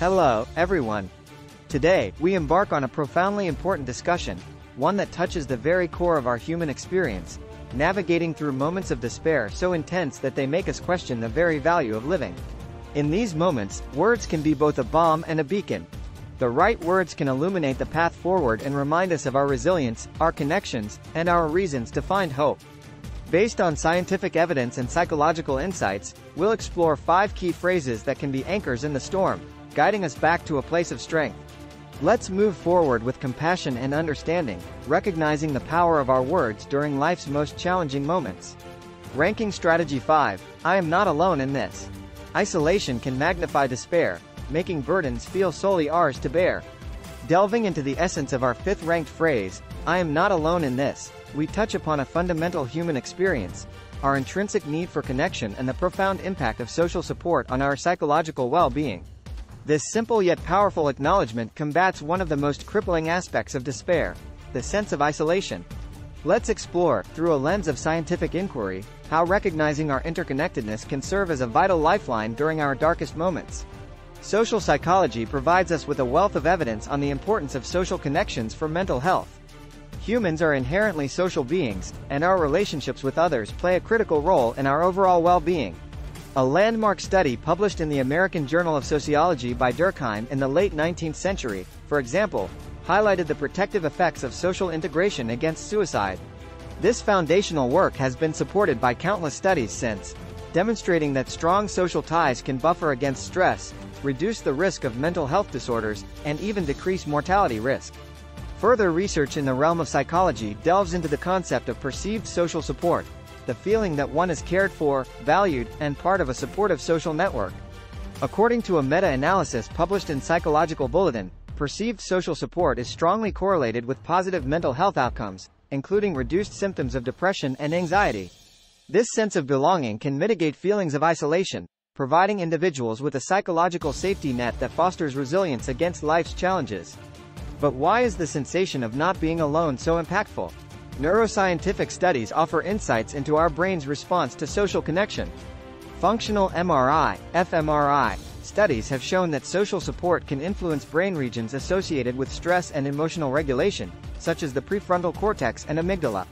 Hello, everyone. Today, we embark on a profoundly important discussion, one that touches the very core of our human experience, navigating through moments of despair so intense that they make us question the very value of living. In these moments, words can be both a balm and a beacon. The right words can illuminate the path forward and remind us of our resilience, our connections, and our reasons to find hope. Based on scientific evidence and psychological insights, we'll explore five key phrases that can be anchors in the storm, guiding us back to a place of strength. Let's move forward with compassion and understanding, recognizing the power of our words during life's most challenging moments. Ranking Strategy 5 I am not alone in this. Isolation can magnify despair, making burdens feel solely ours to bear. Delving into the essence of our fifth ranked phrase, I am not alone in this, we touch upon a fundamental human experience, our intrinsic need for connection and the profound impact of social support on our psychological well-being. This simple yet powerful acknowledgement combats one of the most crippling aspects of despair, the sense of isolation. Let's explore, through a lens of scientific inquiry, how recognizing our interconnectedness can serve as a vital lifeline during our darkest moments. Social psychology provides us with a wealth of evidence on the importance of social connections for mental health. Humans are inherently social beings, and our relationships with others play a critical role in our overall well-being. A landmark study published in the American Journal of Sociology by Durkheim in the late 19th century, for example, highlighted the protective effects of social integration against suicide. This foundational work has been supported by countless studies since, demonstrating that strong social ties can buffer against stress, reduce the risk of mental health disorders, and even decrease mortality risk. Further research in the realm of psychology delves into the concept of perceived social support, the feeling that one is cared for, valued, and part of a supportive social network. According to a meta-analysis published in Psychological Bulletin, perceived social support is strongly correlated with positive mental health outcomes, including reduced symptoms of depression and anxiety. This sense of belonging can mitigate feelings of isolation, providing individuals with a psychological safety net that fosters resilience against life's challenges. But why is the sensation of not being alone so impactful? Neuroscientific studies offer insights into our brain's response to social connection. Functional MRI, fMRI, studies have shown that social support can influence brain regions associated with stress and emotional regulation, such as the prefrontal cortex and amygdala.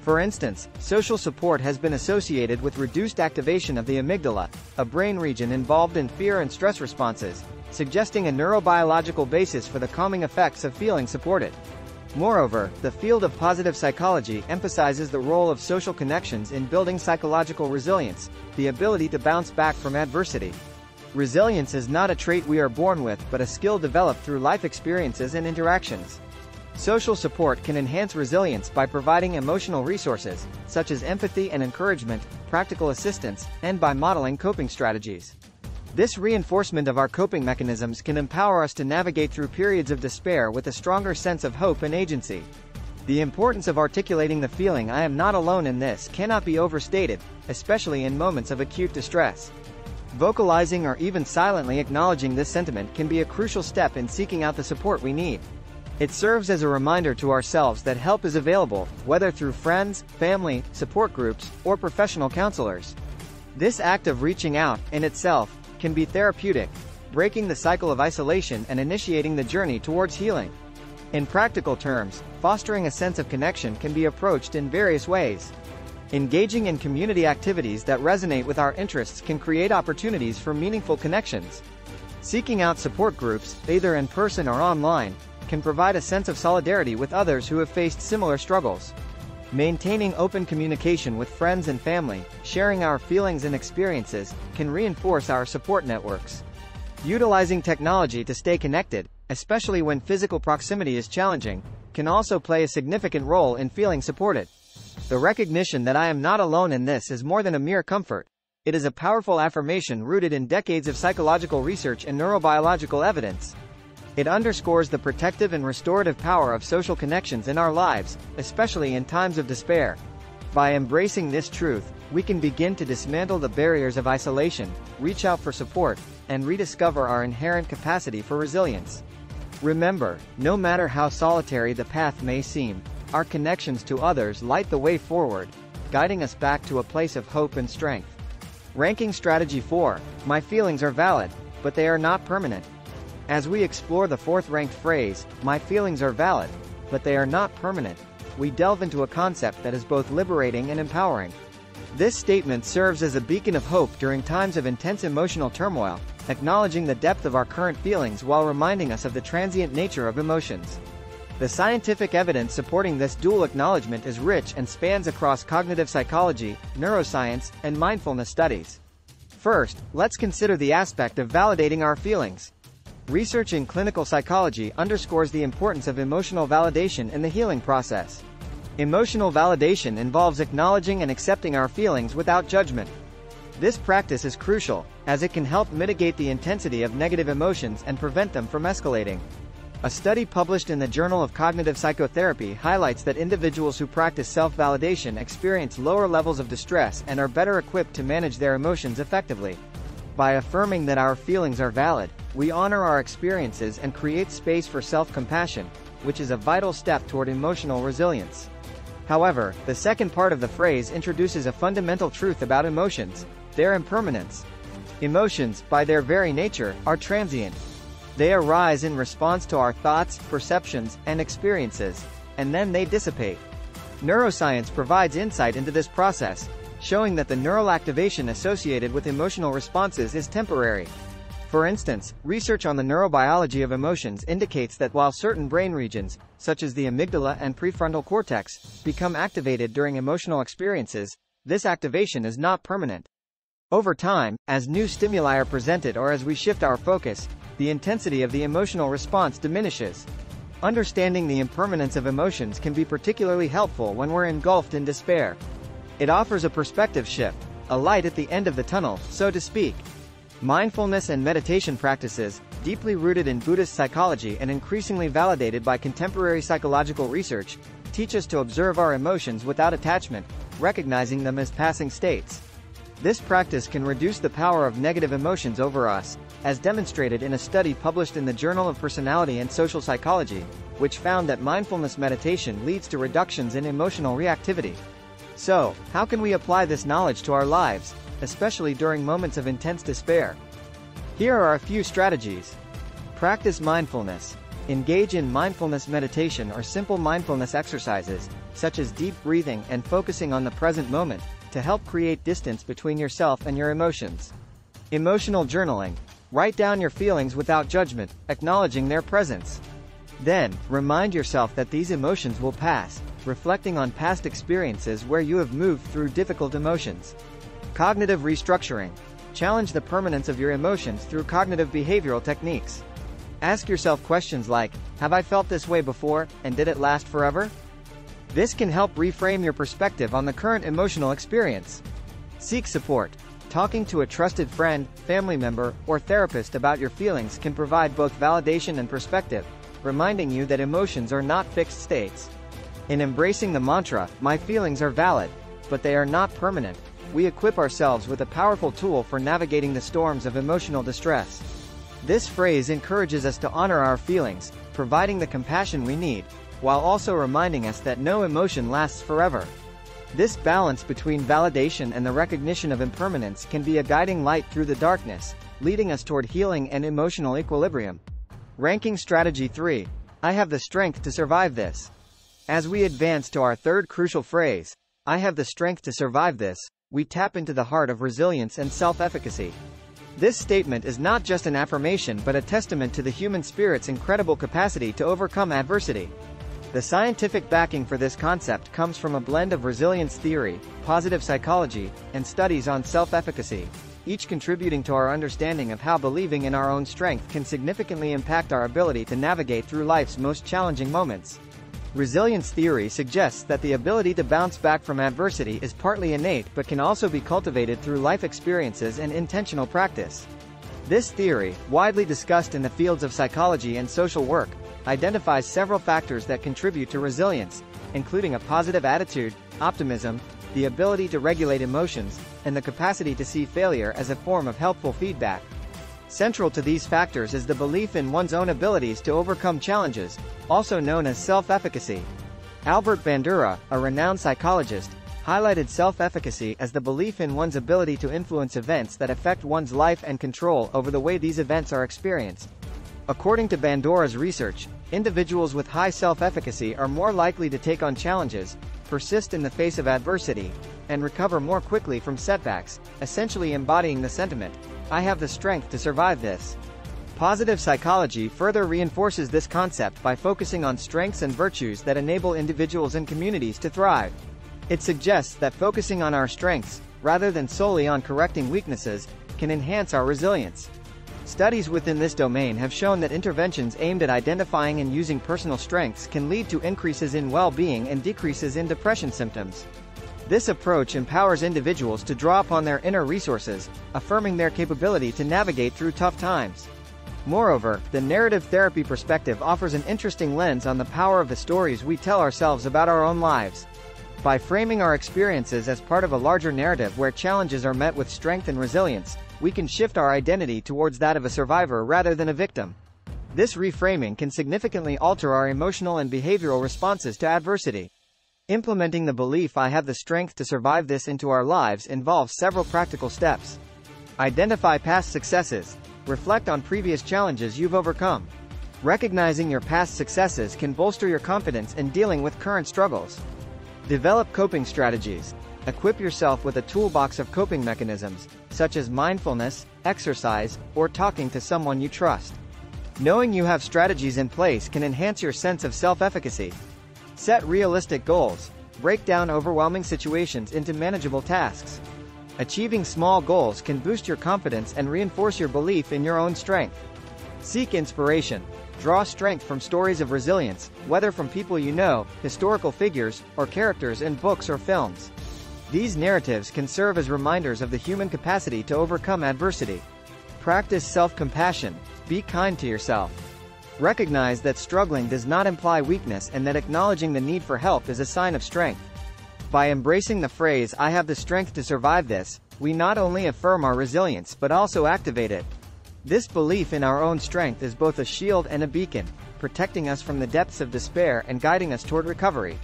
For instance, social support has been associated with reduced activation of the amygdala, a brain region involved in fear and stress responses, suggesting a neurobiological basis for the calming effects of feeling supported. Moreover, the field of positive psychology emphasizes the role of social connections in building psychological resilience, the ability to bounce back from adversity. Resilience is not a trait we are born with but a skill developed through life experiences and interactions. Social support can enhance resilience by providing emotional resources, such as empathy and encouragement, practical assistance, and by modeling coping strategies. This reinforcement of our coping mechanisms can empower us to navigate through periods of despair with a stronger sense of hope and agency. The importance of articulating the feeling I am not alone in this cannot be overstated, especially in moments of acute distress. Vocalizing or even silently acknowledging this sentiment can be a crucial step in seeking out the support we need. It serves as a reminder to ourselves that help is available, whether through friends, family, support groups, or professional counselors. This act of reaching out, in itself, can be therapeutic, breaking the cycle of isolation and initiating the journey towards healing. In practical terms, fostering a sense of connection can be approached in various ways. Engaging in community activities that resonate with our interests can create opportunities for meaningful connections. Seeking out support groups, either in person or online, can provide a sense of solidarity with others who have faced similar struggles. Maintaining open communication with friends and family, sharing our feelings and experiences, can reinforce our support networks. Utilizing technology to stay connected, especially when physical proximity is challenging, can also play a significant role in feeling supported. The recognition that I am not alone in this is more than a mere comfort. It is a powerful affirmation rooted in decades of psychological research and neurobiological evidence. It underscores the protective and restorative power of social connections in our lives, especially in times of despair. By embracing this truth, we can begin to dismantle the barriers of isolation, reach out for support, and rediscover our inherent capacity for resilience. Remember, no matter how solitary the path may seem, our connections to others light the way forward, guiding us back to a place of hope and strength. Ranking Strategy 4 My feelings are valid, but they are not permanent. As we explore the fourth-ranked phrase, my feelings are valid, but they are not permanent, we delve into a concept that is both liberating and empowering. This statement serves as a beacon of hope during times of intense emotional turmoil, acknowledging the depth of our current feelings while reminding us of the transient nature of emotions. The scientific evidence supporting this dual acknowledgement is rich and spans across cognitive psychology, neuroscience, and mindfulness studies. First, let's consider the aspect of validating our feelings. Research in clinical psychology underscores the importance of emotional validation in the healing process. Emotional validation involves acknowledging and accepting our feelings without judgment. This practice is crucial, as it can help mitigate the intensity of negative emotions and prevent them from escalating. A study published in the Journal of Cognitive Psychotherapy highlights that individuals who practice self-validation experience lower levels of distress and are better equipped to manage their emotions effectively. By affirming that our feelings are valid, we honor our experiences and create space for self-compassion, which is a vital step toward emotional resilience. However, the second part of the phrase introduces a fundamental truth about emotions, their impermanence. Emotions, by their very nature, are transient. They arise in response to our thoughts, perceptions, and experiences, and then they dissipate. Neuroscience provides insight into this process, showing that the neural activation associated with emotional responses is temporary. For instance, research on the neurobiology of emotions indicates that while certain brain regions, such as the amygdala and prefrontal cortex, become activated during emotional experiences, this activation is not permanent. Over time, as new stimuli are presented or as we shift our focus, the intensity of the emotional response diminishes. Understanding the impermanence of emotions can be particularly helpful when we're engulfed in despair. It offers a perspective shift, a light at the end of the tunnel, so to speak. Mindfulness and meditation practices, deeply rooted in Buddhist psychology and increasingly validated by contemporary psychological research, teach us to observe our emotions without attachment, recognizing them as passing states. This practice can reduce the power of negative emotions over us, as demonstrated in a study published in the Journal of Personality and Social Psychology, which found that mindfulness meditation leads to reductions in emotional reactivity. So, how can we apply this knowledge to our lives, especially during moments of intense despair? Here are a few strategies. Practice mindfulness. Engage in mindfulness meditation or simple mindfulness exercises, such as deep breathing and focusing on the present moment, to help create distance between yourself and your emotions. Emotional journaling. Write down your feelings without judgment, acknowledging their presence. Then, remind yourself that these emotions will pass, reflecting on past experiences where you have moved through difficult emotions. Cognitive restructuring. Challenge the permanence of your emotions through cognitive behavioral techniques. Ask yourself questions like, have I felt this way before, and did it last forever? This can help reframe your perspective on the current emotional experience. Seek support. Talking to a trusted friend, family member, or therapist about your feelings can provide both validation and perspective, reminding you that emotions are not fixed states. In embracing the mantra, my feelings are valid, but they are not permanent, we equip ourselves with a powerful tool for navigating the storms of emotional distress. This phrase encourages us to honor our feelings, providing the compassion we need, while also reminding us that no emotion lasts forever. This balance between validation and the recognition of impermanence can be a guiding light through the darkness, leading us toward healing and emotional equilibrium. Ranking Strategy 3. I have the strength to survive this. As we advance to our third crucial phrase, I have the strength to survive this, we tap into the heart of resilience and self-efficacy. This statement is not just an affirmation but a testament to the human spirit's incredible capacity to overcome adversity. The scientific backing for this concept comes from a blend of resilience theory, positive psychology, and studies on self-efficacy, each contributing to our understanding of how believing in our own strength can significantly impact our ability to navigate through life's most challenging moments. Resilience theory suggests that the ability to bounce back from adversity is partly innate but can also be cultivated through life experiences and intentional practice. This theory, widely discussed in the fields of psychology and social work, identifies several factors that contribute to resilience, including a positive attitude, optimism, the ability to regulate emotions, and the capacity to see failure as a form of helpful feedback. Central to these factors is the belief in one's own abilities to overcome challenges, also known as self-efficacy. Albert Bandura, a renowned psychologist, highlighted self-efficacy as the belief in one's ability to influence events that affect one's life and control over the way these events are experienced. According to Bandura's research, individuals with high self-efficacy are more likely to take on challenges, persist in the face of adversity, and recover more quickly from setbacks, essentially embodying the sentiment, I have the strength to survive this. Positive psychology further reinforces this concept by focusing on strengths and virtues that enable individuals and communities to thrive. It suggests that focusing on our strengths, rather than solely on correcting weaknesses, can enhance our resilience. Studies within this domain have shown that interventions aimed at identifying and using personal strengths can lead to increases in well-being and decreases in depression symptoms. This approach empowers individuals to draw upon their inner resources, affirming their capability to navigate through tough times. Moreover, the narrative therapy perspective offers an interesting lens on the power of the stories we tell ourselves about our own lives. By framing our experiences as part of a larger narrative where challenges are met with strength and resilience, we can shift our identity towards that of a survivor rather than a victim. This reframing can significantly alter our emotional and behavioral responses to adversity. Implementing the belief I have the strength to survive this into our lives involves several practical steps. Identify past successes. Reflect on previous challenges you've overcome. Recognizing your past successes can bolster your confidence in dealing with current struggles. Develop coping strategies. Equip yourself with a toolbox of coping mechanisms, such as mindfulness, exercise, or talking to someone you trust. Knowing you have strategies in place can enhance your sense of self-efficacy, Set realistic goals. Break down overwhelming situations into manageable tasks. Achieving small goals can boost your confidence and reinforce your belief in your own strength. Seek inspiration. Draw strength from stories of resilience, whether from people you know, historical figures, or characters in books or films. These narratives can serve as reminders of the human capacity to overcome adversity. Practice self-compassion. Be kind to yourself. Recognize that struggling does not imply weakness and that acknowledging the need for help is a sign of strength. By embracing the phrase I have the strength to survive this, we not only affirm our resilience but also activate it. This belief in our own strength is both a shield and a beacon, protecting us from the depths of despair and guiding us toward recovery.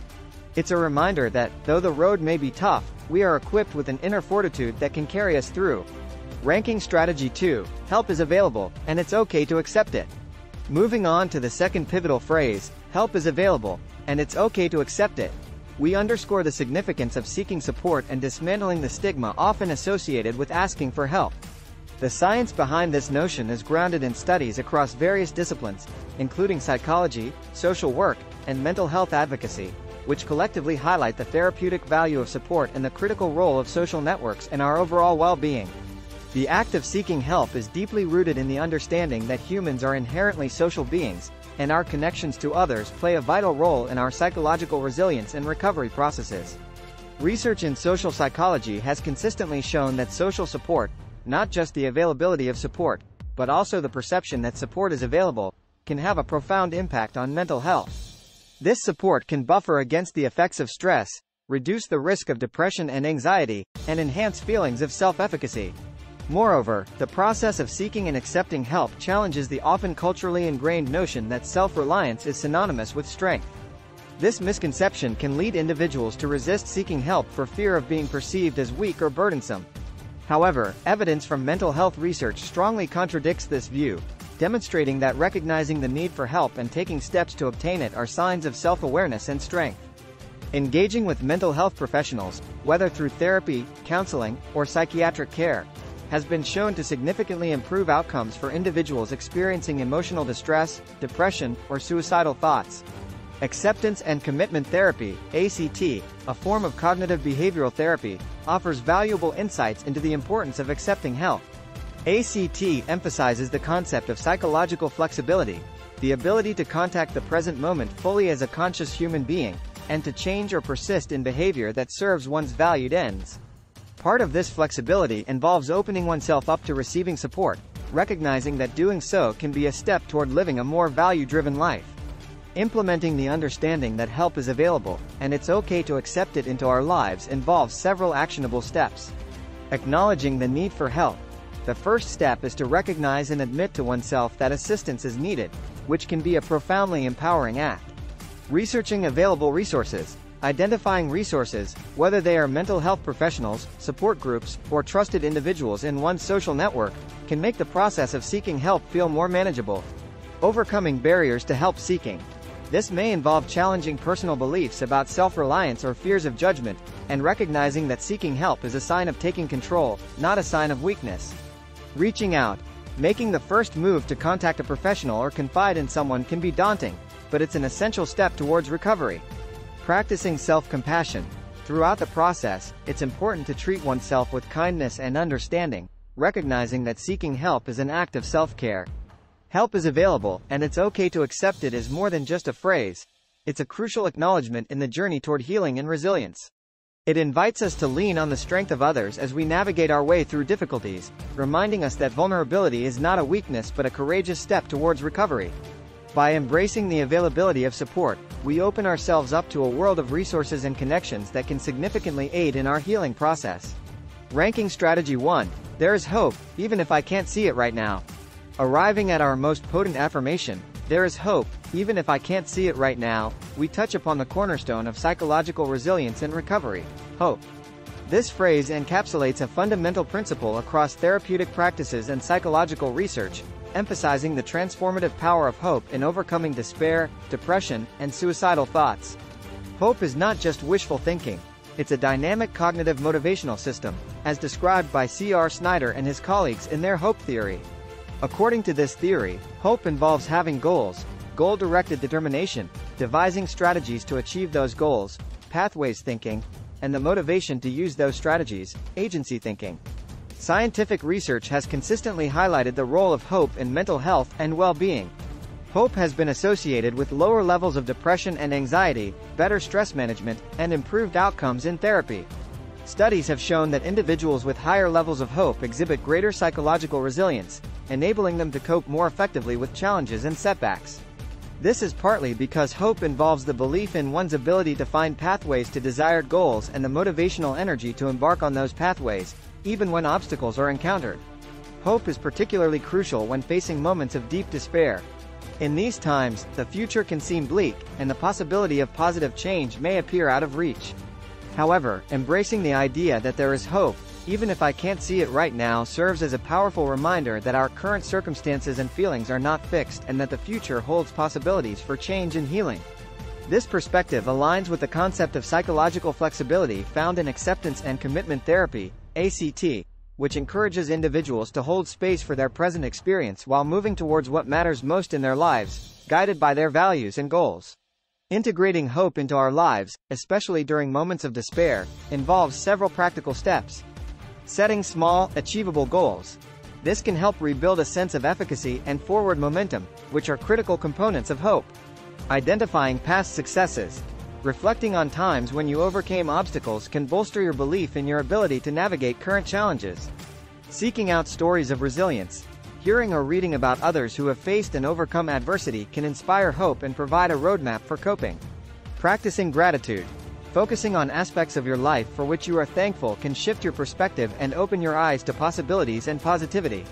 It's a reminder that, though the road may be tough, we are equipped with an inner fortitude that can carry us through. Ranking Strategy 2, help is available, and it's okay to accept it. Moving on to the second pivotal phrase, help is available, and it's okay to accept it. We underscore the significance of seeking support and dismantling the stigma often associated with asking for help. The science behind this notion is grounded in studies across various disciplines, including psychology, social work, and mental health advocacy, which collectively highlight the therapeutic value of support and the critical role of social networks in our overall well-being. The act of seeking help is deeply rooted in the understanding that humans are inherently social beings, and our connections to others play a vital role in our psychological resilience and recovery processes. Research in social psychology has consistently shown that social support, not just the availability of support, but also the perception that support is available, can have a profound impact on mental health. This support can buffer against the effects of stress, reduce the risk of depression and anxiety, and enhance feelings of self-efficacy. Moreover, the process of seeking and accepting help challenges the often culturally ingrained notion that self-reliance is synonymous with strength. This misconception can lead individuals to resist seeking help for fear of being perceived as weak or burdensome. However, evidence from mental health research strongly contradicts this view, demonstrating that recognizing the need for help and taking steps to obtain it are signs of self-awareness and strength. Engaging with mental health professionals, whether through therapy, counseling, or psychiatric care, has been shown to significantly improve outcomes for individuals experiencing emotional distress, depression, or suicidal thoughts. Acceptance and Commitment Therapy, ACT, a form of cognitive behavioral therapy, offers valuable insights into the importance of accepting help. ACT emphasizes the concept of psychological flexibility, the ability to contact the present moment fully as a conscious human being, and to change or persist in behavior that serves one's valued ends. Part of this flexibility involves opening oneself up to receiving support, recognizing that doing so can be a step toward living a more value-driven life. Implementing the understanding that help is available, and it's okay to accept it into our lives involves several actionable steps. Acknowledging the need for help. The first step is to recognize and admit to oneself that assistance is needed, which can be a profoundly empowering act. Researching available resources, Identifying resources, whether they are mental health professionals, support groups, or trusted individuals in one's social network, can make the process of seeking help feel more manageable. Overcoming barriers to help seeking. This may involve challenging personal beliefs about self-reliance or fears of judgment, and recognizing that seeking help is a sign of taking control, not a sign of weakness. Reaching out. Making the first move to contact a professional or confide in someone can be daunting, but it's an essential step towards recovery. Practicing self-compassion. Throughout the process, it's important to treat oneself with kindness and understanding, recognizing that seeking help is an act of self-care. Help is available, and it's okay to accept it as more than just a phrase. It's a crucial acknowledgement in the journey toward healing and resilience. It invites us to lean on the strength of others as we navigate our way through difficulties, reminding us that vulnerability is not a weakness but a courageous step towards recovery. By embracing the availability of support, we open ourselves up to a world of resources and connections that can significantly aid in our healing process. Ranking Strategy 1. There is hope, even if I can't see it right now. Arriving at our most potent affirmation, there is hope, even if I can't see it right now, we touch upon the cornerstone of psychological resilience and recovery, hope. This phrase encapsulates a fundamental principle across therapeutic practices and psychological research, emphasizing the transformative power of hope in overcoming despair, depression, and suicidal thoughts. Hope is not just wishful thinking. It's a dynamic cognitive motivational system, as described by C.R. Snyder and his colleagues in their hope theory. According to this theory, hope involves having goals, goal-directed determination, devising strategies to achieve those goals, pathways thinking, and the motivation to use those strategies, agency thinking. Scientific research has consistently highlighted the role of hope in mental health and well-being. Hope has been associated with lower levels of depression and anxiety, better stress management, and improved outcomes in therapy. Studies have shown that individuals with higher levels of hope exhibit greater psychological resilience, enabling them to cope more effectively with challenges and setbacks. This is partly because hope involves the belief in one's ability to find pathways to desired goals and the motivational energy to embark on those pathways, even when obstacles are encountered. Hope is particularly crucial when facing moments of deep despair. In these times, the future can seem bleak, and the possibility of positive change may appear out of reach. However, embracing the idea that there is hope, even if I can't see it right now serves as a powerful reminder that our current circumstances and feelings are not fixed and that the future holds possibilities for change and healing. This perspective aligns with the concept of psychological flexibility found in acceptance and commitment therapy, ACT, which encourages individuals to hold space for their present experience while moving towards what matters most in their lives, guided by their values and goals. Integrating hope into our lives, especially during moments of despair, involves several practical steps. Setting small, achievable goals. This can help rebuild a sense of efficacy and forward momentum, which are critical components of hope. Identifying past successes. Reflecting on times when you overcame obstacles can bolster your belief in your ability to navigate current challenges. Seeking out stories of resilience. Hearing or reading about others who have faced and overcome adversity can inspire hope and provide a roadmap for coping. Practicing gratitude. Focusing on aspects of your life for which you are thankful can shift your perspective and open your eyes to possibilities and positivity.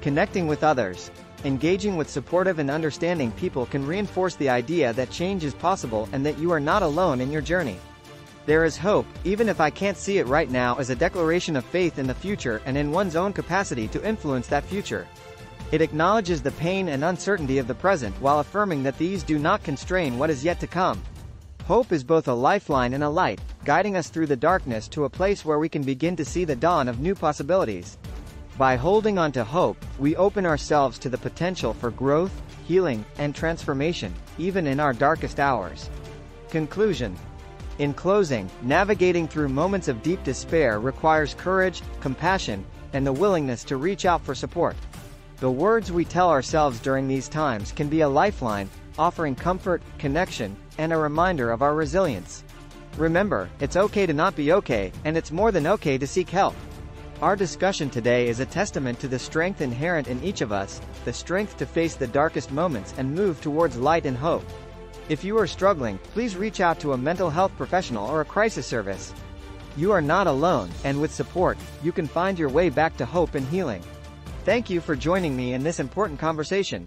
Connecting with others. Engaging with supportive and understanding people can reinforce the idea that change is possible and that you are not alone in your journey. There is hope, even if I can't see it right now as a declaration of faith in the future and in one's own capacity to influence that future. It acknowledges the pain and uncertainty of the present while affirming that these do not constrain what is yet to come. Hope is both a lifeline and a light, guiding us through the darkness to a place where we can begin to see the dawn of new possibilities. By holding on to hope, we open ourselves to the potential for growth, healing, and transformation, even in our darkest hours. Conclusion In closing, navigating through moments of deep despair requires courage, compassion, and the willingness to reach out for support. The words we tell ourselves during these times can be a lifeline, offering comfort, connection, and a reminder of our resilience. Remember, it's okay to not be okay, and it's more than okay to seek help. Our discussion today is a testament to the strength inherent in each of us, the strength to face the darkest moments and move towards light and hope. If you are struggling, please reach out to a mental health professional or a crisis service. You are not alone, and with support, you can find your way back to hope and healing. Thank you for joining me in this important conversation.